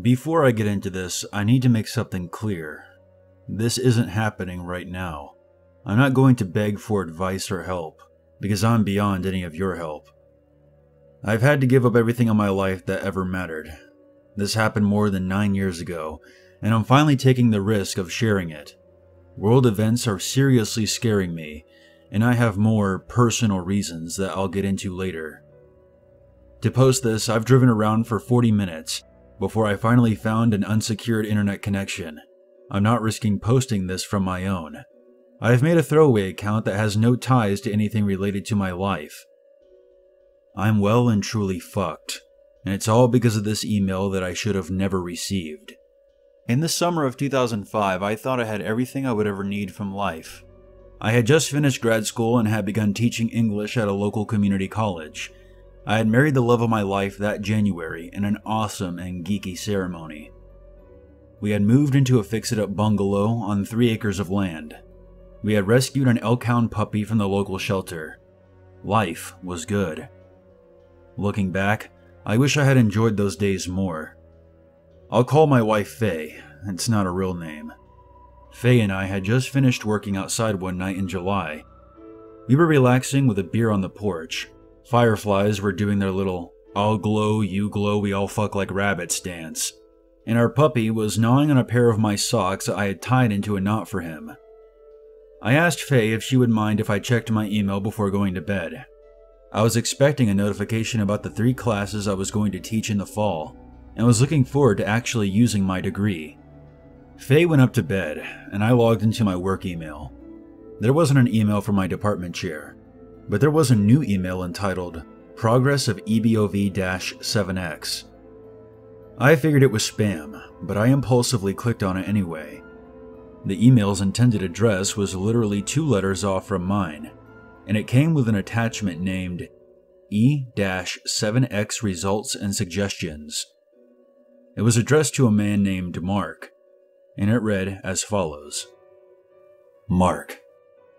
Before I get into this, I need to make something clear. This isn't happening right now. I'm not going to beg for advice or help, because I'm beyond any of your help. I've had to give up everything in my life that ever mattered. This happened more than nine years ago, and I'm finally taking the risk of sharing it. World events are seriously scaring me, and I have more personal reasons that I'll get into later. To post this, I've driven around for 40 minutes before I finally found an unsecured internet connection. I'm not risking posting this from my own. I have made a throwaway account that has no ties to anything related to my life. I'm well and truly fucked, and it's all because of this email that I should have never received. In the summer of 2005, I thought I had everything I would ever need from life. I had just finished grad school and had begun teaching English at a local community college. I had married the love of my life that January in an awesome and geeky ceremony. We had moved into a fix it up bungalow on three acres of land. We had rescued an elkhound puppy from the local shelter. Life was good. Looking back, I wish I had enjoyed those days more. I'll call my wife Faye, it's not a real name. Faye and I had just finished working outside one night in July. We were relaxing with a beer on the porch. Fireflies were doing their little I'll glow, you glow, we all fuck like rabbits dance. And our puppy was gnawing on a pair of my socks I had tied into a knot for him. I asked Faye if she would mind if I checked my email before going to bed. I was expecting a notification about the three classes I was going to teach in the fall, and was looking forward to actually using my degree. Faye went up to bed, and I logged into my work email. There wasn't an email from my department chair, but there was a new email entitled Progress of EBOV 7X. I figured it was spam, but I impulsively clicked on it anyway. The email's intended address was literally two letters off from mine, and it came with an attachment named E-7X Results and Suggestions. It was addressed to a man named Mark, and it read as follows Mark,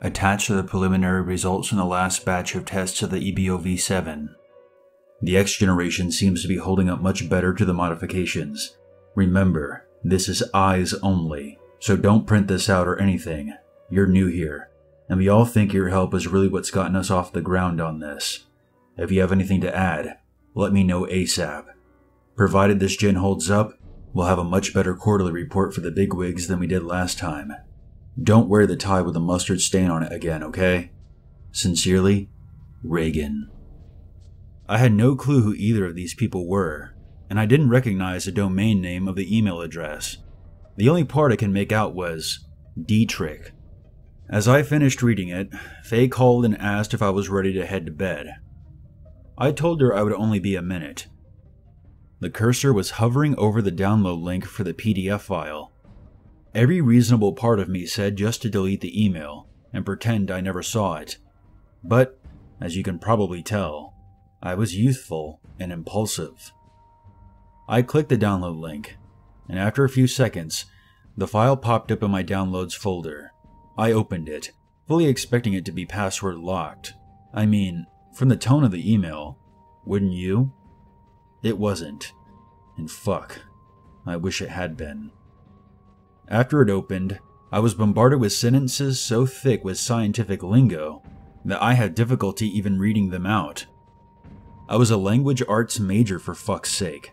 attached to the preliminary results from the last batch of tests of the EBOV 7. The X generation seems to be holding up much better to the modifications. Remember, this is eyes only, so don't print this out or anything. You're new here, and we all think your help is really what's gotten us off the ground on this. If you have anything to add, let me know ASAP. Provided this gen holds up, we'll have a much better quarterly report for the bigwigs than we did last time. Don't wear the tie with a mustard stain on it again, okay? Sincerely, Reagan. I had no clue who either of these people were, and I didn't recognize the domain name of the email address. The only part I can make out was Dietrich. As I finished reading it, Faye called and asked if I was ready to head to bed. I told her I would only be a minute. The cursor was hovering over the download link for the PDF file. Every reasonable part of me said just to delete the email and pretend I never saw it. But, as you can probably tell, I was youthful and impulsive. I clicked the download link, and after a few seconds, the file popped up in my downloads folder. I opened it, fully expecting it to be password locked. I mean, from the tone of the email, wouldn't you? It wasn't. And fuck, I wish it had been. After it opened, I was bombarded with sentences so thick with scientific lingo that I had difficulty even reading them out. I was a language arts major for fuck's sake.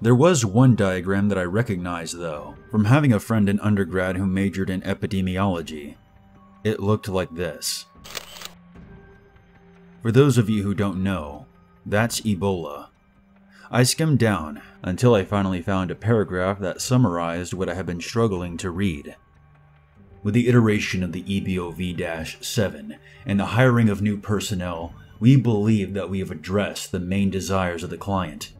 There was one diagram that I recognized though, from having a friend in undergrad who majored in epidemiology. It looked like this. For those of you who don't know, that's Ebola. I skimmed down until I finally found a paragraph that summarized what I had been struggling to read. With the iteration of the EBOV 7 and the hiring of new personnel, we believe that we have addressed the main desires of the client.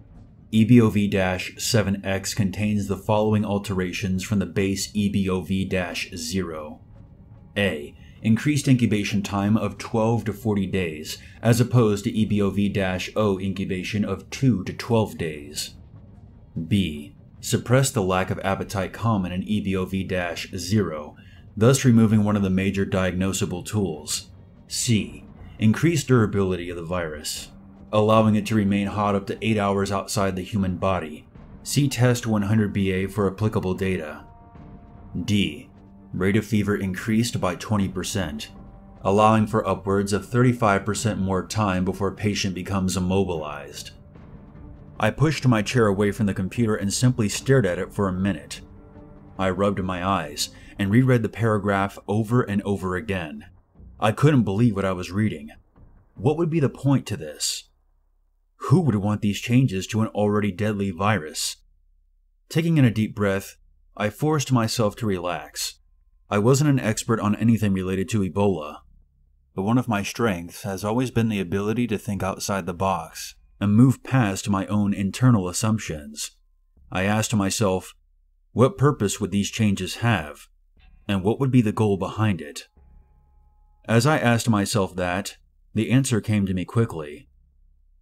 EBOV 7X contains the following alterations from the base EBOV 0 A increased incubation time of 12 to 40 days, as opposed to EBOV-O incubation of 2 to 12 days. B. Suppress the lack of appetite common in EBOV-0, thus removing one of the major diagnosable tools. C. Increase durability of the virus, allowing it to remain hot up to 8 hours outside the human body, See test 100BA for applicable data. D. Rate of fever increased by 20%, allowing for upwards of 35% more time before patient becomes immobilized. I pushed my chair away from the computer and simply stared at it for a minute. I rubbed my eyes and reread the paragraph over and over again. I couldn't believe what I was reading. What would be the point to this? Who would want these changes to an already deadly virus? Taking in a deep breath, I forced myself to relax. I wasn't an expert on anything related to Ebola, but one of my strengths has always been the ability to think outside the box and move past my own internal assumptions. I asked myself, what purpose would these changes have, and what would be the goal behind it? As I asked myself that, the answer came to me quickly.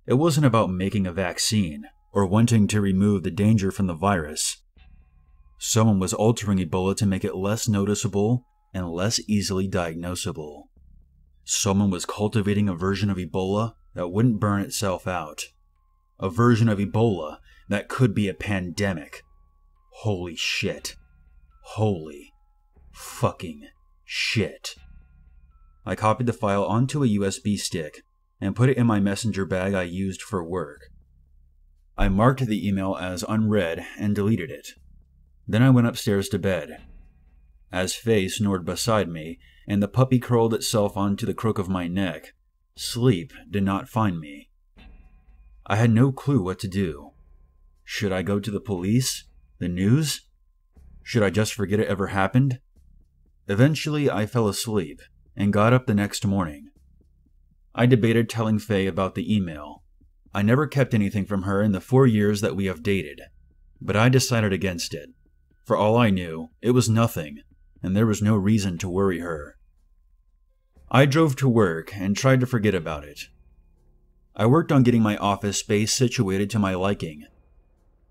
It wasn't about making a vaccine or wanting to remove the danger from the virus. Someone was altering Ebola to make it less noticeable and less easily diagnosable. Someone was cultivating a version of Ebola that wouldn't burn itself out. A version of Ebola that could be a pandemic. Holy shit. Holy fucking shit. I copied the file onto a USB stick and put it in my messenger bag I used for work. I marked the email as unread and deleted it. Then I went upstairs to bed. As Faye snored beside me and the puppy curled itself onto the crook of my neck, sleep did not find me. I had no clue what to do. Should I go to the police? The news? Should I just forget it ever happened? Eventually, I fell asleep and got up the next morning. I debated telling Faye about the email. I never kept anything from her in the four years that we have dated, but I decided against it. For all I knew, it was nothing, and there was no reason to worry her. I drove to work and tried to forget about it. I worked on getting my office space situated to my liking.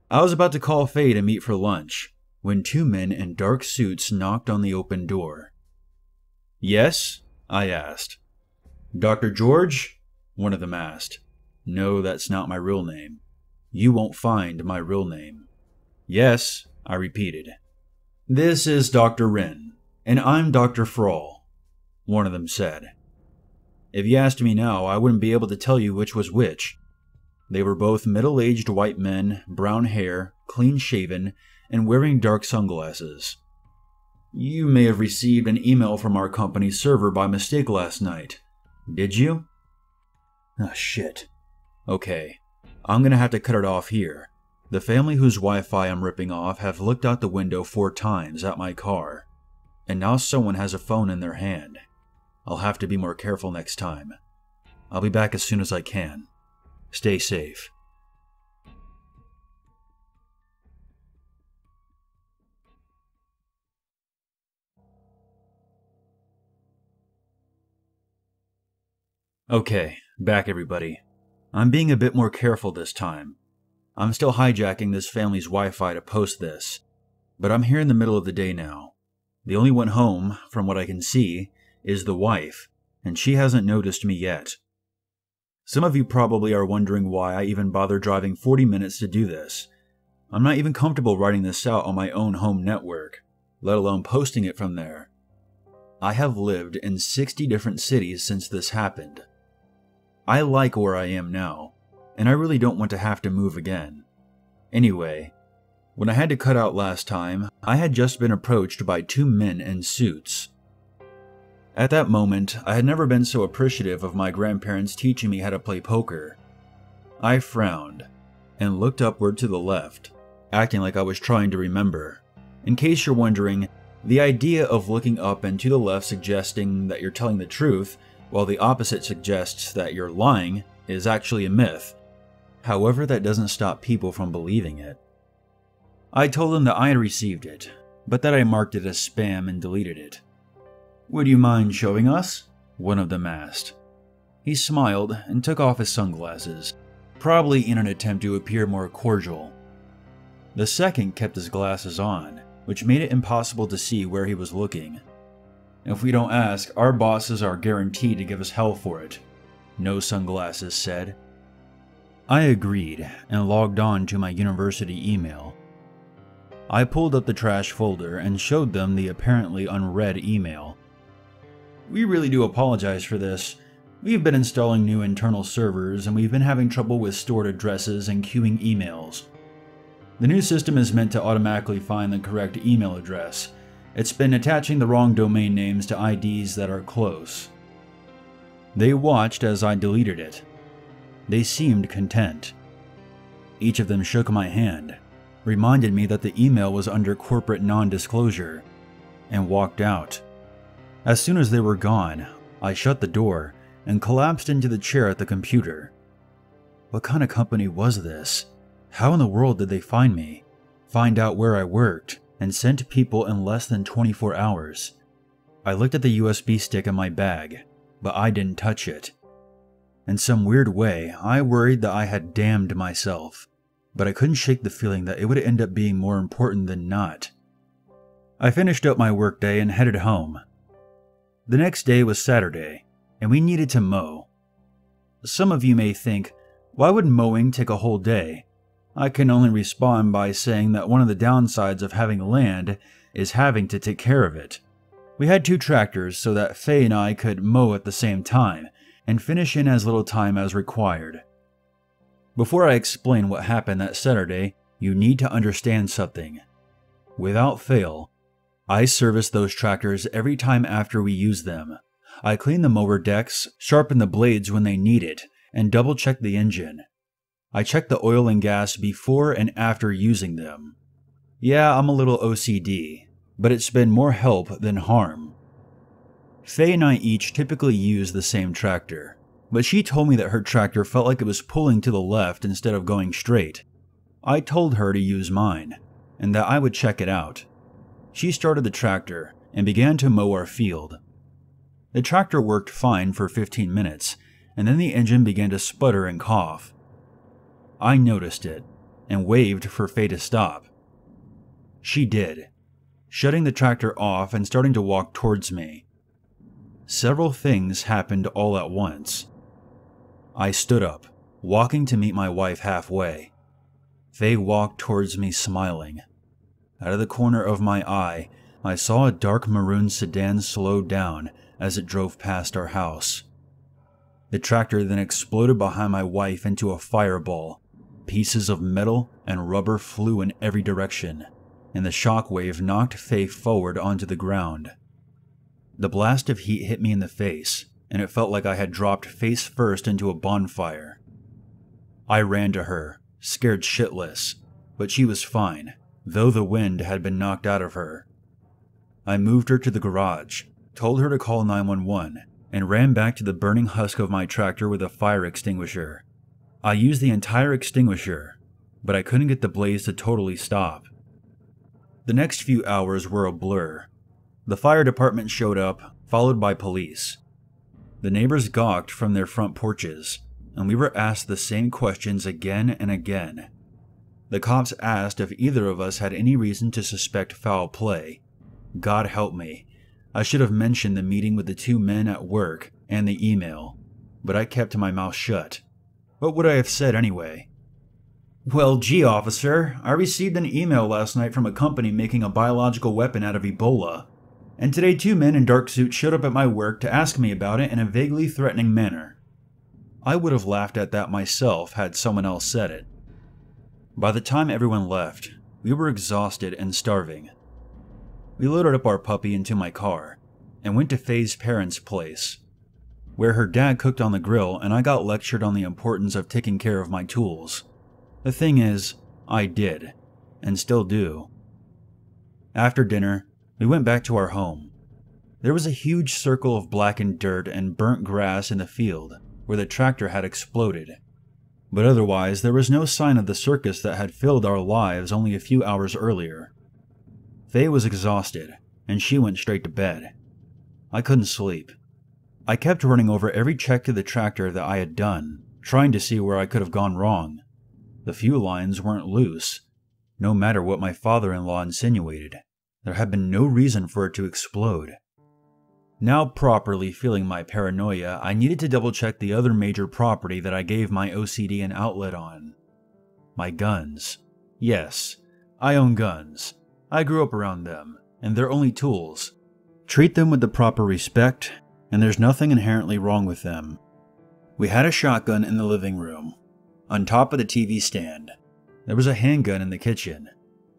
I was about to call Faye to meet for lunch when two men in dark suits knocked on the open door. Yes? I asked. Dr. George? One of them asked. No, that's not my real name. You won't find my real name. Yes, I repeated. This is Dr. Wren, and I'm Dr. Frall, one of them said. If you asked me now, I wouldn't be able to tell you which was which. They were both middle aged white men, brown hair, clean shaven, and wearing dark sunglasses. You may have received an email from our company's server by mistake last night. Did you? Ah, oh, shit. Okay, I'm gonna have to cut it off here. The family whose Wi Fi I'm ripping off have looked out the window four times at my car, and now someone has a phone in their hand. I'll have to be more careful next time. I'll be back as soon as I can. Stay safe. Okay, back everybody. I'm being a bit more careful this time. I'm still hijacking this family's Wi Fi to post this, but I'm here in the middle of the day now. The only one home, from what I can see, is the wife, and she hasn't noticed me yet. Some of you probably are wondering why I even bother driving 40 minutes to do this. I'm not even comfortable writing this out on my own home network, let alone posting it from there. I have lived in 60 different cities since this happened. I like where I am now, and I really don't want to have to move again. Anyway, when I had to cut out last time, I had just been approached by two men in suits. At that moment, I had never been so appreciative of my grandparents teaching me how to play poker. I frowned and looked upward to the left, acting like I was trying to remember. In case you're wondering, the idea of looking up and to the left suggesting that you're telling the truth while the opposite suggests that you're lying, is actually a myth. However, that doesn't stop people from believing it. I told them that I had received it, but that I marked it as spam and deleted it. Would you mind showing us? One of them asked. He smiled and took off his sunglasses, probably in an attempt to appear more cordial. The second kept his glasses on, which made it impossible to see where he was looking. If we don't ask, our bosses are guaranteed to give us hell for it. No sunglasses said. I agreed and logged on to my university email. I pulled up the trash folder and showed them the apparently unread email. We really do apologize for this. We've been installing new internal servers and we've been having trouble with stored addresses and queuing emails. The new system is meant to automatically find the correct email address. It's been attaching the wrong domain names to IDs that are close. They watched as I deleted it. They seemed content. Each of them shook my hand, reminded me that the email was under corporate non disclosure, and walked out. As soon as they were gone, I shut the door and collapsed into the chair at the computer. What kind of company was this? How in the world did they find me, find out where I worked, and send people in less than 24 hours? I looked at the USB stick in my bag, but I didn't touch it. In some weird way, I worried that I had damned myself, but I couldn't shake the feeling that it would end up being more important than not. I finished up my workday and headed home. The next day was Saturday, and we needed to mow. Some of you may think, why would mowing take a whole day? I can only respond by saying that one of the downsides of having land is having to take care of it. We had two tractors so that Faye and I could mow at the same time and finish in as little time as required. Before I explain what happened that Saturday, you need to understand something. Without fail, I service those tractors every time after we use them. I clean the mower decks, sharpen the blades when they need it, and double check the engine. I check the oil and gas before and after using them. Yeah, I'm a little OCD, but it's been more help than harm. Faye and I each typically use the same tractor, but she told me that her tractor felt like it was pulling to the left instead of going straight. I told her to use mine, and that I would check it out. She started the tractor and began to mow our field. The tractor worked fine for 15 minutes, and then the engine began to sputter and cough. I noticed it and waved for Faye to stop. She did, shutting the tractor off and starting to walk towards me. Several things happened all at once. I stood up, walking to meet my wife halfway. Faye walked towards me smiling. Out of the corner of my eye, I saw a dark maroon sedan slow down as it drove past our house. The tractor then exploded behind my wife into a fireball. Pieces of metal and rubber flew in every direction and the shockwave knocked Faye forward onto the ground. The blast of heat hit me in the face, and it felt like I had dropped face first into a bonfire. I ran to her, scared shitless, but she was fine, though the wind had been knocked out of her. I moved her to the garage, told her to call 911, and ran back to the burning husk of my tractor with a fire extinguisher. I used the entire extinguisher, but I couldn't get the blaze to totally stop. The next few hours were a blur. The fire department showed up, followed by police. The neighbors gawked from their front porches, and we were asked the same questions again and again. The cops asked if either of us had any reason to suspect foul play. God help me. I should have mentioned the meeting with the two men at work and the email, but I kept my mouth shut. What would I have said anyway? Well, gee, officer, I received an email last night from a company making a biological weapon out of Ebola. And today, two men in dark suits showed up at my work to ask me about it in a vaguely threatening manner. I would have laughed at that myself had someone else said it. By the time everyone left, we were exhausted and starving. We loaded up our puppy into my car and went to Faye's parents' place, where her dad cooked on the grill and I got lectured on the importance of taking care of my tools. The thing is, I did, and still do. After dinner, we went back to our home. There was a huge circle of blackened dirt and burnt grass in the field where the tractor had exploded. But otherwise, there was no sign of the circus that had filled our lives only a few hours earlier. Faye was exhausted, and she went straight to bed. I couldn't sleep. I kept running over every check to the tractor that I had done, trying to see where I could have gone wrong. The fuel lines weren't loose. No matter what my father in law insinuated, there had been no reason for it to explode. Now, properly feeling my paranoia, I needed to double check the other major property that I gave my OCD an outlet on my guns. Yes, I own guns. I grew up around them, and they're only tools. Treat them with the proper respect, and there's nothing inherently wrong with them. We had a shotgun in the living room, on top of the TV stand. There was a handgun in the kitchen,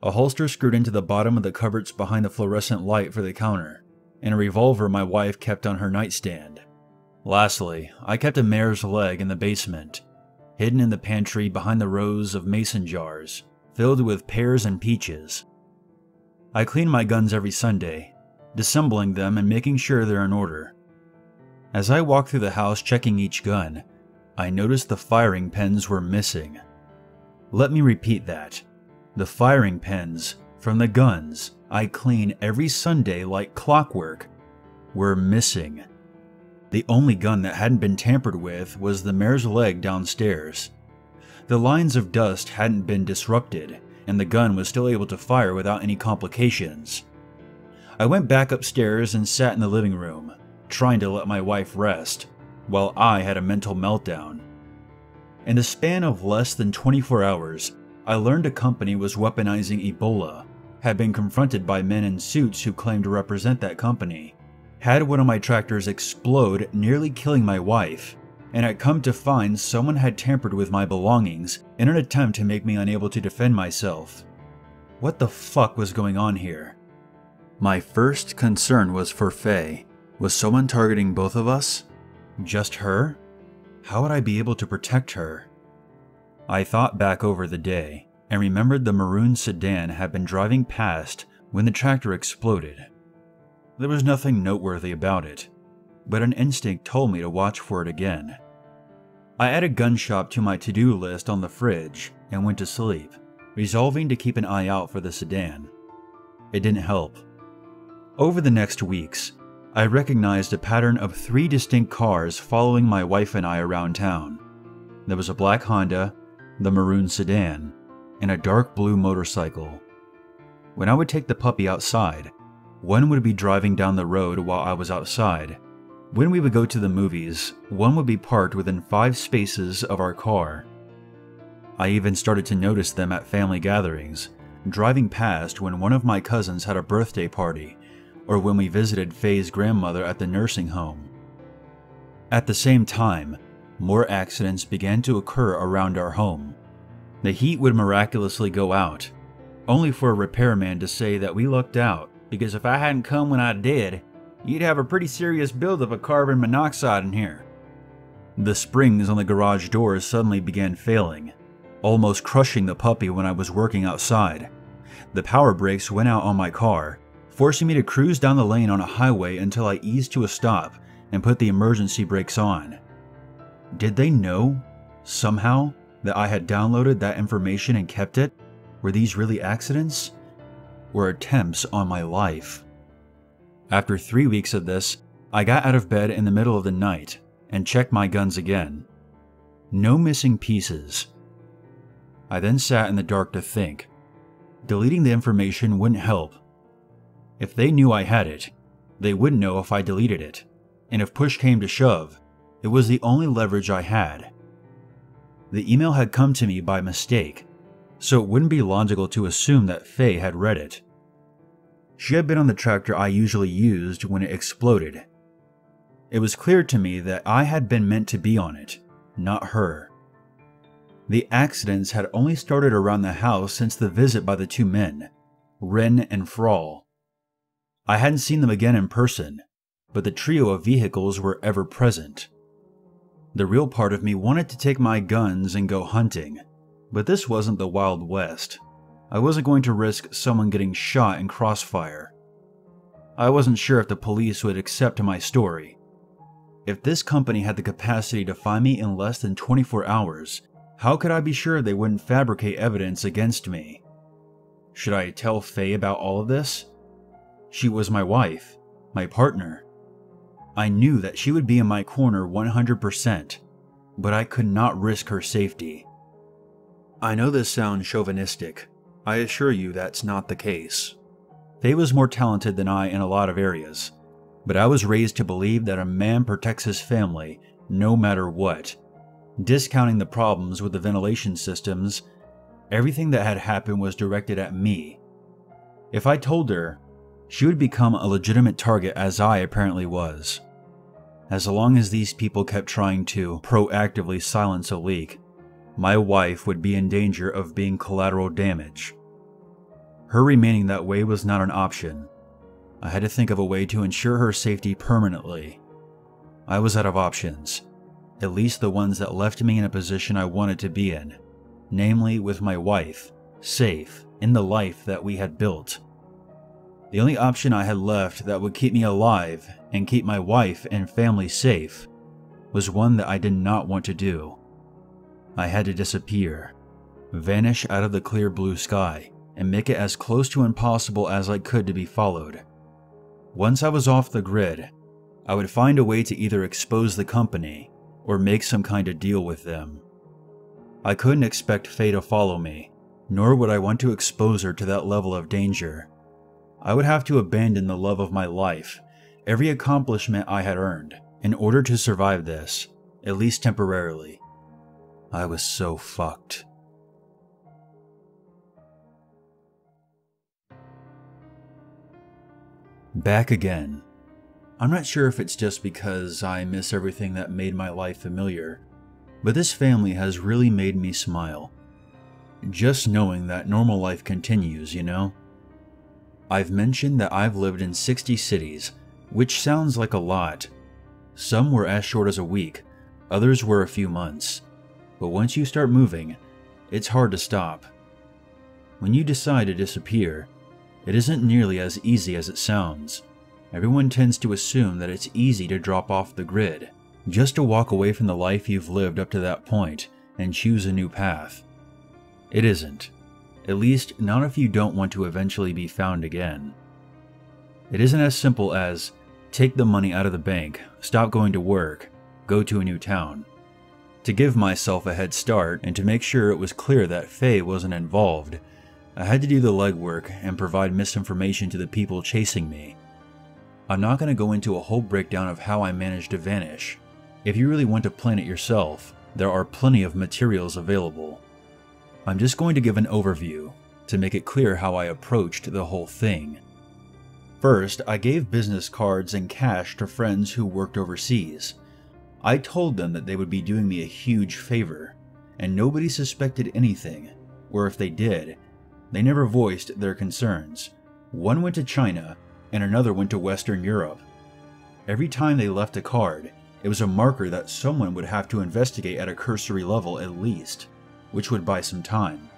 a holster screwed into the bottom of the cupboards behind the fluorescent light for the counter, and a revolver my wife kept on her nightstand. Lastly, I kept a mare's leg in the basement, hidden in the pantry behind the rows of mason jars filled with pears and peaches. I clean my guns every Sunday, disassembling them and making sure they're in order. As I walk through the house checking each gun, I noticed the firing pins were missing. Let me repeat that. The firing pins from the guns I clean every Sunday like clockwork were missing. The only gun that hadn't been tampered with was the mare's leg downstairs. The lines of dust hadn't been disrupted, and the gun was still able to fire without any complications. I went back upstairs and sat in the living room, trying to let my wife rest, while I had a mental meltdown. In the span of less than 24 hours, I learned a company was weaponizing Ebola, had been confronted by men in suits who claimed to represent that company, had one of my tractors explode, nearly killing my wife, and had come to find someone had tampered with my belongings in an attempt to make me unable to defend myself. What the fuck was going on here? My first concern was for Faye. Was someone targeting both of us? Just her? How would I be able to protect her? I thought back over the day and remembered the maroon sedan had been driving past when the tractor exploded. There was nothing noteworthy about it, but an instinct told me to watch for it again. I added gun shop to my to do list on the fridge and went to sleep, resolving to keep an eye out for the sedan. It didn't help. Over the next weeks, I recognized a pattern of three distinct cars following my wife and I around town. There was a black Honda, the maroon sedan, and a dark blue motorcycle. When I would take the puppy outside, one would be driving down the road while I was outside. When we would go to the movies, one would be parked within five spaces of our car. I even started to notice them at family gatherings, driving past when one of my cousins had a birthday party, or when we visited Faye's grandmother at the nursing home. At the same time, more accidents began to occur around our home. The heat would miraculously go out, only for a repairman to say that we lucked out because if I hadn't come when I did, you'd have a pretty serious buildup of a carbon monoxide in here. The springs on the garage doors suddenly began failing, almost crushing the puppy when I was working outside. The power brakes went out on my car, forcing me to cruise down the lane on a highway until I eased to a stop and put the emergency brakes on. Did they know, somehow, that I had downloaded that information and kept it? Were these really accidents? Or attempts on my life? After three weeks of this, I got out of bed in the middle of the night and checked my guns again. No missing pieces. I then sat in the dark to think. Deleting the information wouldn't help. If they knew I had it, they wouldn't know if I deleted it, and if push came to shove, it was the only leverage I had. The email had come to me by mistake, so it wouldn't be logical to assume that Faye had read it. She had been on the tractor I usually used when it exploded. It was clear to me that I had been meant to be on it, not her. The accidents had only started around the house since the visit by the two men, Wren and Frall. I hadn't seen them again in person, but the trio of vehicles were ever present. The real part of me wanted to take my guns and go hunting, but this wasn't the Wild West. I wasn't going to risk someone getting shot in crossfire. I wasn't sure if the police would accept my story. If this company had the capacity to find me in less than 24 hours, how could I be sure they wouldn't fabricate evidence against me? Should I tell Faye about all of this? She was my wife, my partner, I knew that she would be in my corner 100%, but I could not risk her safety. I know this sounds chauvinistic. I assure you that's not the case. Faye was more talented than I in a lot of areas, but I was raised to believe that a man protects his family no matter what. Discounting the problems with the ventilation systems, everything that had happened was directed at me. If I told her, she would become a legitimate target as I apparently was. As long as these people kept trying to proactively silence a leak, my wife would be in danger of being collateral damage. Her remaining that way was not an option. I had to think of a way to ensure her safety permanently. I was out of options, at least the ones that left me in a position I wanted to be in, namely with my wife, safe, in the life that we had built. The only option I had left that would keep me alive and keep my wife and family safe was one that I did not want to do. I had to disappear, vanish out of the clear blue sky, and make it as close to impossible as I could to be followed. Once I was off the grid, I would find a way to either expose the company or make some kind of deal with them. I couldn't expect Faye to follow me, nor would I want to expose her to that level of danger. I would have to abandon the love of my life, every accomplishment I had earned, in order to survive this, at least temporarily. I was so fucked. Back again. I'm not sure if it's just because I miss everything that made my life familiar, but this family has really made me smile. Just knowing that normal life continues, you know? I've mentioned that I've lived in 60 cities, which sounds like a lot. Some were as short as a week, others were a few months. But once you start moving, it's hard to stop. When you decide to disappear, it isn't nearly as easy as it sounds. Everyone tends to assume that it's easy to drop off the grid, just to walk away from the life you've lived up to that point and choose a new path. It isn't. At least, not if you don't want to eventually be found again. It isn't as simple as take the money out of the bank, stop going to work, go to a new town. To give myself a head start and to make sure it was clear that Faye wasn't involved, I had to do the legwork and provide misinformation to the people chasing me. I'm not going to go into a whole breakdown of how I managed to vanish. If you really want to plan it yourself, there are plenty of materials available. I'm just going to give an overview to make it clear how I approached the whole thing. First, I gave business cards and cash to friends who worked overseas. I told them that they would be doing me a huge favor, and nobody suspected anything, or if they did, they never voiced their concerns. One went to China, and another went to Western Europe. Every time they left a card, it was a marker that someone would have to investigate at a cursory level at least which would buy some time.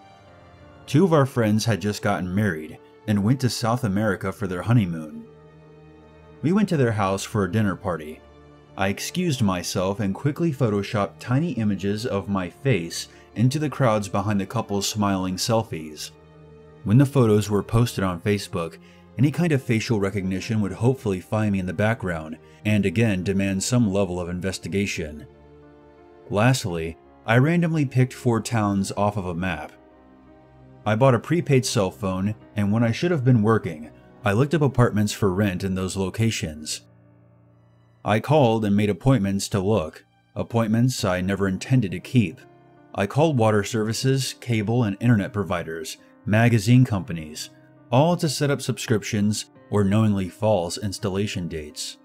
Two of our friends had just gotten married and went to South America for their honeymoon. We went to their house for a dinner party. I excused myself and quickly photoshopped tiny images of my face into the crowds behind the couple's smiling selfies. When the photos were posted on Facebook, any kind of facial recognition would hopefully find me in the background and again demand some level of investigation. Lastly, I randomly picked four towns off of a map. I bought a prepaid cell phone, and when I should have been working, I looked up apartments for rent in those locations. I called and made appointments to look, appointments I never intended to keep. I called water services, cable and internet providers, magazine companies, all to set up subscriptions or knowingly false installation dates.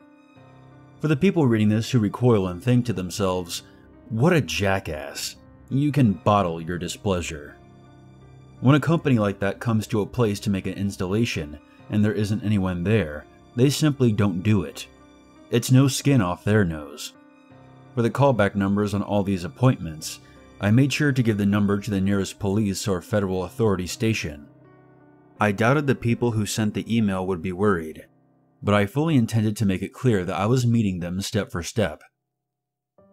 For the people reading this who recoil and think to themselves, what a jackass. You can bottle your displeasure. When a company like that comes to a place to make an installation and there isn't anyone there, they simply don't do it. It's no skin off their nose. For the callback numbers on all these appointments, I made sure to give the number to the nearest police or federal authority station. I doubted the people who sent the email would be worried, but I fully intended to make it clear that I was meeting them step for step.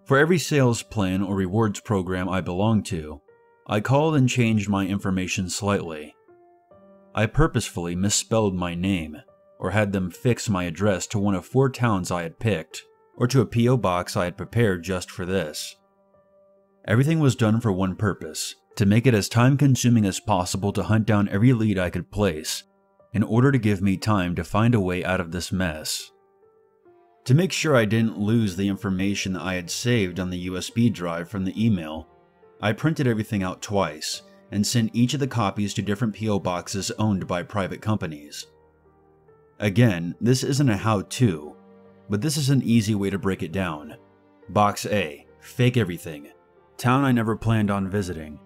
For every sales plan or rewards program I belonged to, I called and changed my information slightly. I purposefully misspelled my name, or had them fix my address to one of four towns I had picked, or to a P.O. box I had prepared just for this. Everything was done for one purpose to make it as time consuming as possible to hunt down every lead I could place, in order to give me time to find a way out of this mess. To make sure I didn't lose the information I had saved on the USB drive from the email, I printed everything out twice and sent each of the copies to different P.O. boxes owned by private companies. Again, this isn't a how to, but this is an easy way to break it down. Box A Fake everything. Town I never planned on visiting.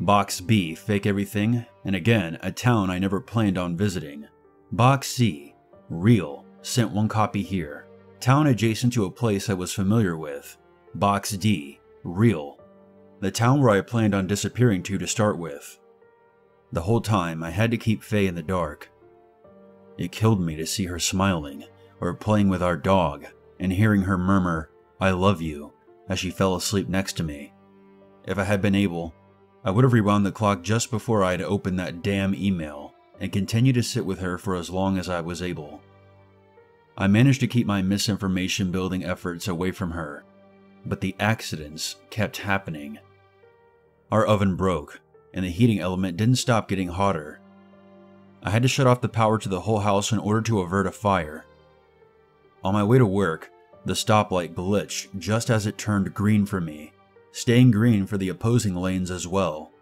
Box B Fake everything, and again, a town I never planned on visiting. Box C Real. Sent one copy here. Town adjacent to a place I was familiar with. Box D Real the town where I planned on disappearing to to start with. The whole time, I had to keep Faye in the dark. It killed me to see her smiling, or playing with our dog, and hearing her murmur, I love you, as she fell asleep next to me. If I had been able, I would have rewound the clock just before I had opened that damn email and continued to sit with her for as long as I was able. I managed to keep my misinformation building efforts away from her, but the accidents kept happening. Our oven broke, and the heating element didn't stop getting hotter. I had to shut off the power to the whole house in order to avert a fire. On my way to work, the stoplight glitched just as it turned green for me, staying green for the opposing lanes as well.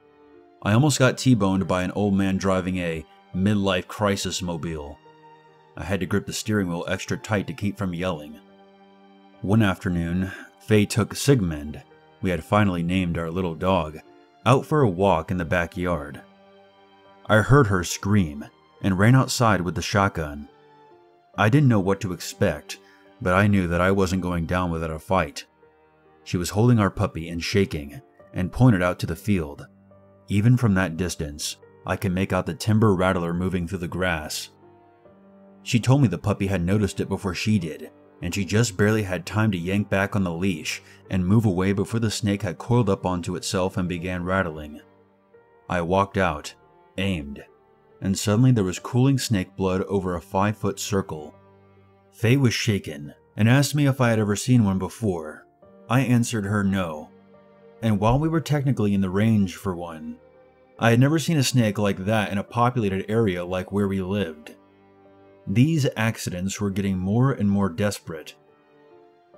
I almost got T-boned by an old man driving a midlife crisis mobile. I had to grip the steering wheel extra tight to keep from yelling. One afternoon, Faye took Sigmund, we had finally named our little dog, out for a walk in the backyard. I heard her scream and ran outside with the shotgun. I didn't know what to expect, but I knew that I wasn't going down without a fight. She was holding our puppy and shaking and pointed out to the field. Even from that distance, I could make out the timber rattler moving through the grass. She told me the puppy had noticed it before she did and she just barely had time to yank back on the leash and move away before the snake had coiled up onto itself and began rattling. I walked out, aimed, and suddenly there was cooling snake blood over a five foot circle. Faye was shaken and asked me if I had ever seen one before. I answered her no, and while we were technically in the range for one, I had never seen a snake like that in a populated area like where we lived. These accidents were getting more and more desperate.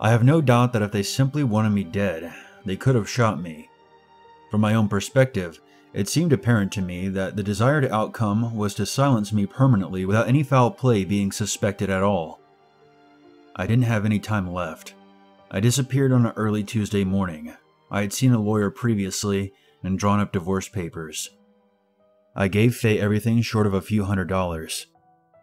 I have no doubt that if they simply wanted me dead, they could have shot me. From my own perspective, it seemed apparent to me that the desired outcome was to silence me permanently without any foul play being suspected at all. I didn't have any time left. I disappeared on an early Tuesday morning. I had seen a lawyer previously and drawn up divorce papers. I gave Faye everything short of a few hundred dollars.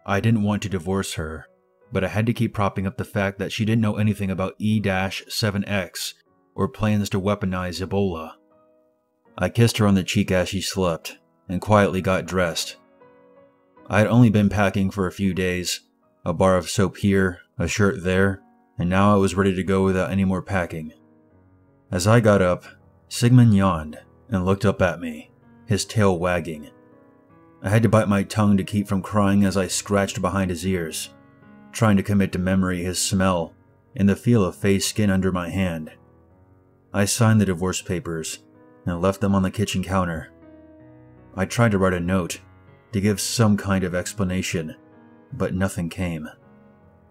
I didn't want to divorce her, but I had to keep propping up the fact that she didn't know anything about E-7X or plans to weaponize Ebola. I kissed her on the cheek as she slept and quietly got dressed. I had only been packing for a few days, a bar of soap here, a shirt there, and now I was ready to go without any more packing. As I got up, Sigmund yawned and looked up at me, his tail wagging. I had to bite my tongue to keep from crying as I scratched behind his ears, trying to commit to memory his smell and the feel of Faye's skin under my hand. I signed the divorce papers and left them on the kitchen counter. I tried to write a note to give some kind of explanation, but nothing came.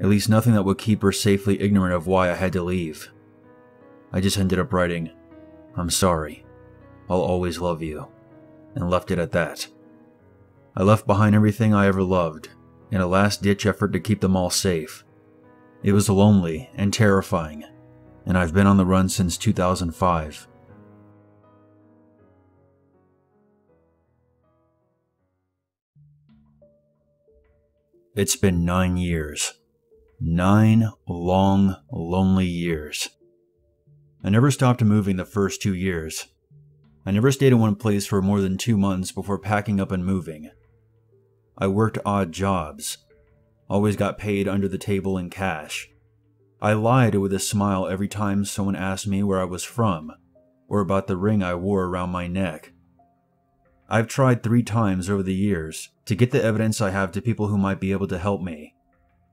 At least nothing that would keep her safely ignorant of why I had to leave. I just ended up writing, I'm sorry. I'll always love you, and left it at that. I left behind everything I ever loved, in a last ditch effort to keep them all safe. It was lonely and terrifying, and I've been on the run since 2005. It's been nine years. Nine long, lonely years. I never stopped moving the first two years. I never stayed in one place for more than two months before packing up and moving. I worked odd jobs. Always got paid under the table in cash. I lied with a smile every time someone asked me where I was from, or about the ring I wore around my neck. I've tried three times over the years to get the evidence I have to people who might be able to help me.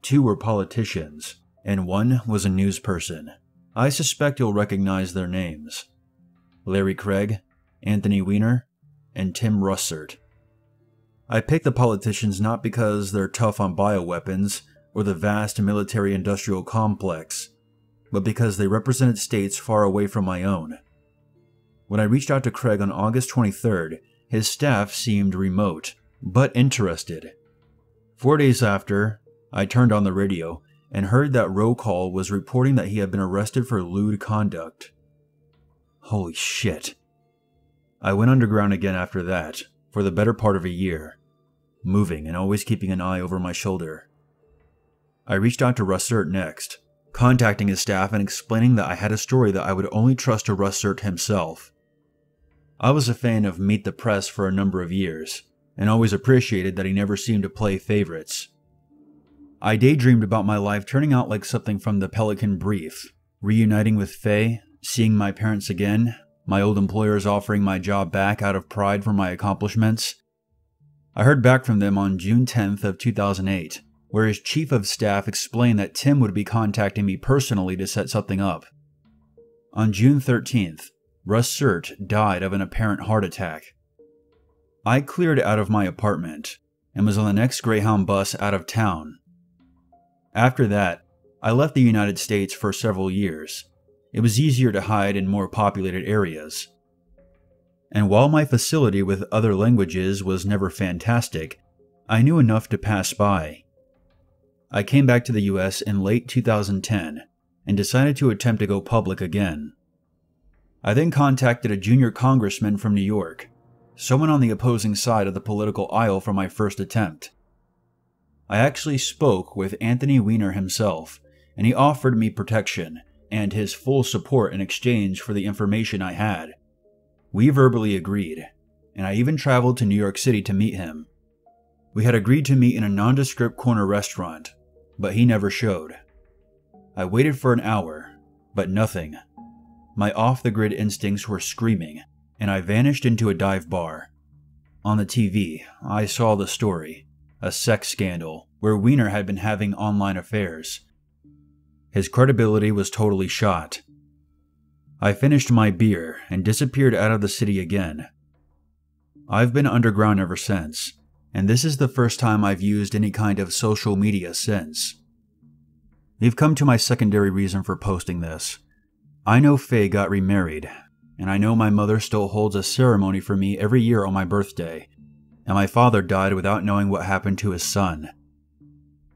Two were politicians, and one was a news person. I suspect you'll recognize their names Larry Craig, Anthony Weiner, and Tim Russert. I pick the politicians not because they're tough on bioweapons, or the vast military industrial complex, but because they represented states far away from my own. When I reached out to Craig on August 23rd, his staff seemed remote, but interested. Four days after, I turned on the radio and heard that roll call was reporting that he had been arrested for lewd conduct. Holy shit. I went underground again after that, for the better part of a year, moving and always keeping an eye over my shoulder. I reached out to Russert next, contacting his staff and explaining that I had a story that I would only trust to Russert himself. I was a fan of Meet the Press for a number of years, and always appreciated that he never seemed to play favorites. I daydreamed about my life turning out like something from the Pelican Brief, reuniting with Faye, seeing my parents again, my old employers offering my job back out of pride for my accomplishments. I heard back from them on June 10th of 2008, where his chief of staff explained that Tim would be contacting me personally to set something up. On June 13th, Russert died of an apparent heart attack. I cleared out of my apartment and was on the next Greyhound bus out of town. After that, I left the United States for several years, it was easier to hide in more populated areas. And while my facility with other languages was never fantastic, I knew enough to pass by. I came back to the US in late 2010 and decided to attempt to go public again. I then contacted a junior congressman from New York, someone on the opposing side of the political aisle for my first attempt. I actually spoke with Anthony Weiner himself, and he offered me protection and his full support in exchange for the information I had. We verbally agreed, and I even traveled to New York City to meet him. We had agreed to meet in a nondescript corner restaurant, but he never showed. I waited for an hour, but nothing. My off the grid instincts were screaming, and I vanished into a dive bar. On the TV, I saw the story a sex scandal where Weiner had been having online affairs his credibility was totally shot. I finished my beer and disappeared out of the city again. I've been underground ever since, and this is the first time I've used any kind of social media since. You've come to my secondary reason for posting this. I know Faye got remarried, and I know my mother still holds a ceremony for me every year on my birthday, and my father died without knowing what happened to his son.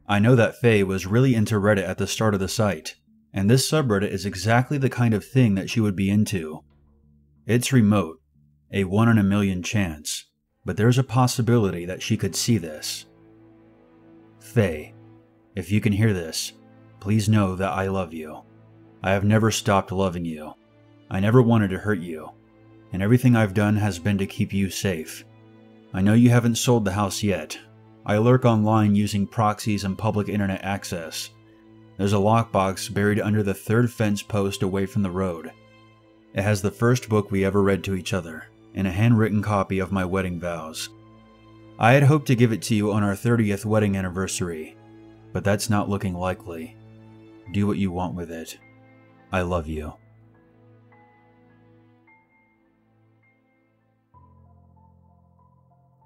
I know that Faye was really into Reddit at the start of the site, and this subreddit is exactly the kind of thing that she would be into. It's remote, a one in a million chance, but there's a possibility that she could see this. Faye, if you can hear this, please know that I love you. I have never stopped loving you. I never wanted to hurt you, and everything I've done has been to keep you safe. I know you haven't sold the house yet, I lurk online using proxies and public internet access. There's a lockbox buried under the third fence post away from the road. It has the first book we ever read to each other, and a handwritten copy of my wedding vows. I had hoped to give it to you on our 30th wedding anniversary, but that's not looking likely. Do what you want with it. I love you.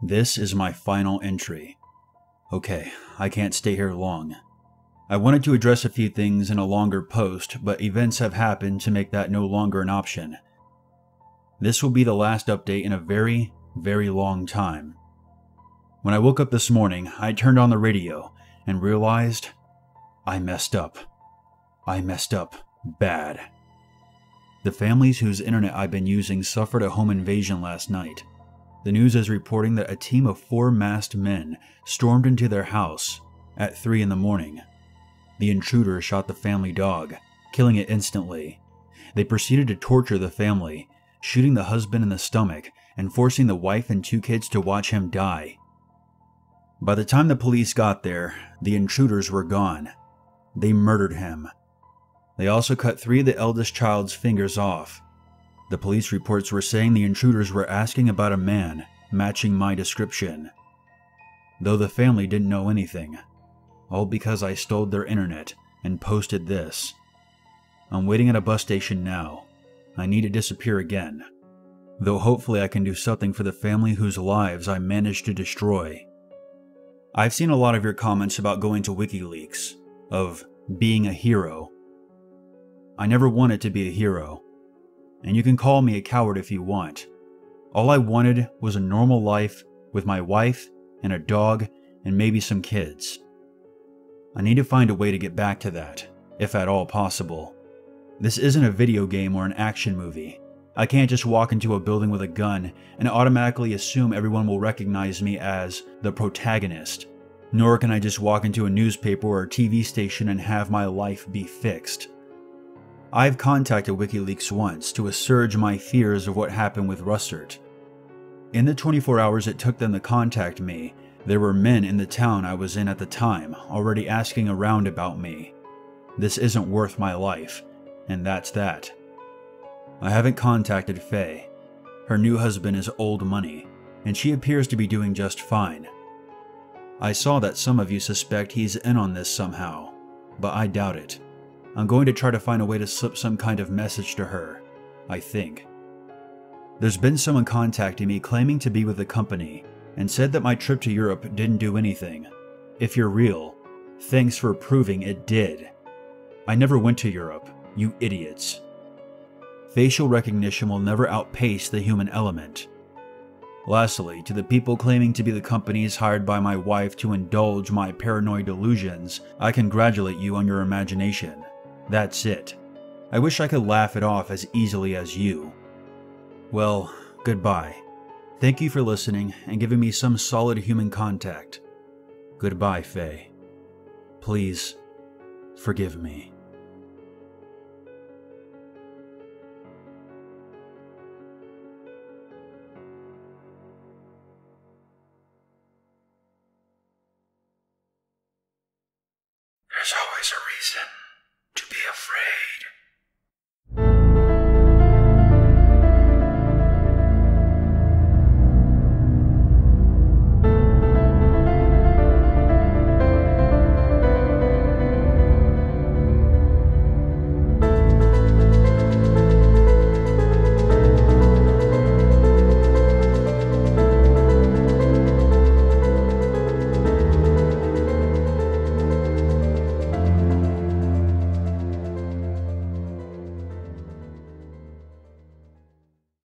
This is my final entry. Okay, I can't stay here long. I wanted to address a few things in a longer post, but events have happened to make that no longer an option. This will be the last update in a very, very long time. When I woke up this morning, I turned on the radio and realized I messed up. I messed up bad. The families whose internet I've been using suffered a home invasion last night. The news is reporting that a team of four masked men stormed into their house at 3 in the morning. The intruder shot the family dog, killing it instantly. They proceeded to torture the family, shooting the husband in the stomach and forcing the wife and two kids to watch him die. By the time the police got there, the intruders were gone. They murdered him. They also cut three of the eldest child's fingers off the police reports were saying the intruders were asking about a man, matching my description. Though the family didn't know anything. All because I stole their internet and posted this. I'm waiting at a bus station now. I need to disappear again. Though hopefully I can do something for the family whose lives I managed to destroy. I've seen a lot of your comments about going to WikiLeaks, of being a hero. I never wanted to be a hero, and you can call me a coward if you want. All I wanted was a normal life with my wife and a dog and maybe some kids. I need to find a way to get back to that, if at all possible. This isn't a video game or an action movie. I can't just walk into a building with a gun and automatically assume everyone will recognize me as the protagonist. Nor can I just walk into a newspaper or a TV station and have my life be fixed. I've contacted WikiLeaks once to assuage my fears of what happened with Russert. In the 24 hours it took them to contact me, there were men in the town I was in at the time already asking around about me. This isn't worth my life, and that's that. I haven't contacted Faye. Her new husband is old money, and she appears to be doing just fine. I saw that some of you suspect he's in on this somehow, but I doubt it. I'm going to try to find a way to slip some kind of message to her, I think. There's been someone contacting me claiming to be with the company and said that my trip to Europe didn't do anything. If you're real, thanks for proving it did. I never went to Europe, you idiots facial recognition will never outpace the human element. Lastly, to the people claiming to be the companies hired by my wife to indulge my paranoid delusions, I congratulate you on your imagination. That's it. I wish I could laugh it off as easily as you. Well, goodbye. Thank you for listening and giving me some solid human contact. Goodbye, Faye. Please, forgive me.